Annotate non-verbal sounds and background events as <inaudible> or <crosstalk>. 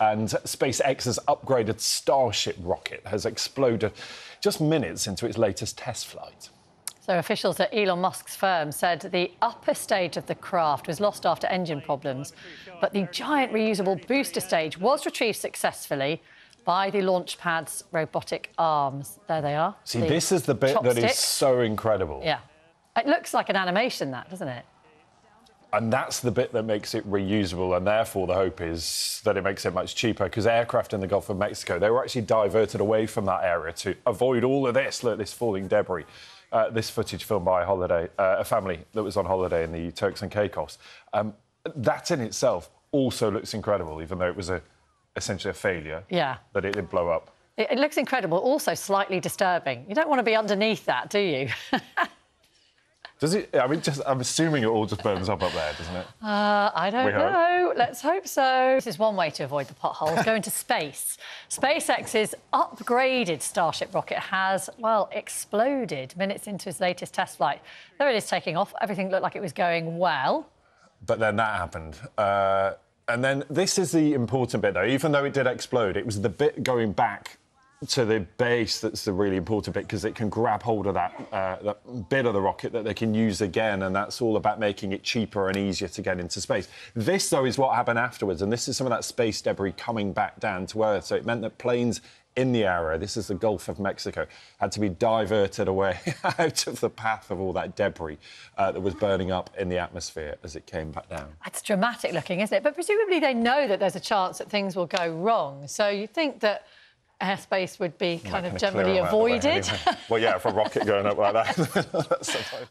And SpaceX's upgraded Starship rocket has exploded just minutes into its latest test flight. So officials at Elon Musk's firm said the upper stage of the craft was lost after engine problems, but the giant reusable booster stage was retrieved successfully by the launch pad's robotic arms. There they are. See, this is the bit that is so incredible. Yeah. It looks like an animation, that, doesn't it? And that's the bit that makes it reusable, and therefore the hope is that it makes it much cheaper because aircraft in the Gulf of Mexico, they were actually diverted away from that area to avoid all of this, look, this falling debris. Uh, this footage filmed by a holiday, uh, a family that was on holiday in the Turks and Caicos. Um, that in itself also looks incredible, even though it was a, essentially a failure. Yeah. That it did blow up. It, it looks incredible, also slightly disturbing. You don't want to be underneath that, do you? <laughs> Does it? I mean, just I'm assuming it all just burns up up there, doesn't it? Uh, I don't we know. Hope. Let's hope so. This is one way to avoid the potholes: go into <laughs> space. SpaceX's upgraded Starship rocket has, well, exploded minutes into its latest test flight. There it is taking off. Everything looked like it was going well. But then that happened. Uh, and then this is the important bit, though. Even though it did explode, it was the bit going back to the base that's the really important bit because it can grab hold of that, uh, that bit of the rocket that they can use again, and that's all about making it cheaper and easier to get into space. This, though, is what happened afterwards, and this is some of that space debris coming back down to Earth. So it meant that planes in the area, this is the Gulf of Mexico, had to be diverted away <laughs> out of the path of all that debris uh, that was burning up in the atmosphere as it came back down. that's dramatic looking, isn't it? But presumably they know that there's a chance that things will go wrong. So you think that airspace would be kind of generally avoided. Anyway. well, yeah, for a rocket going up like that. <laughs>